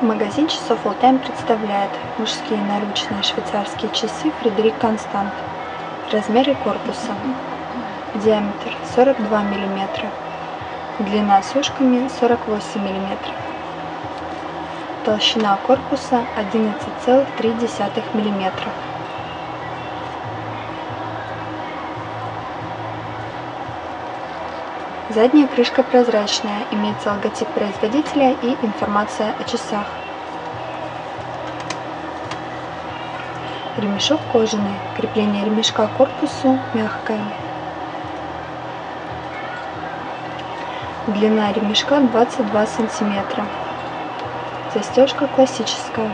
Магазин часов All представляет мужские наручные швейцарские часы Фредерик Констант. Размеры корпуса. Диаметр 42 мм. Длина с ушками 48 мм. Толщина корпуса 11,3 мм. Задняя крышка прозрачная, имеется логотип производителя и информация о часах. Ремешок кожаный, крепление ремешка к корпусу мягкое. Длина ремешка 22 сантиметра. Застежка классическая.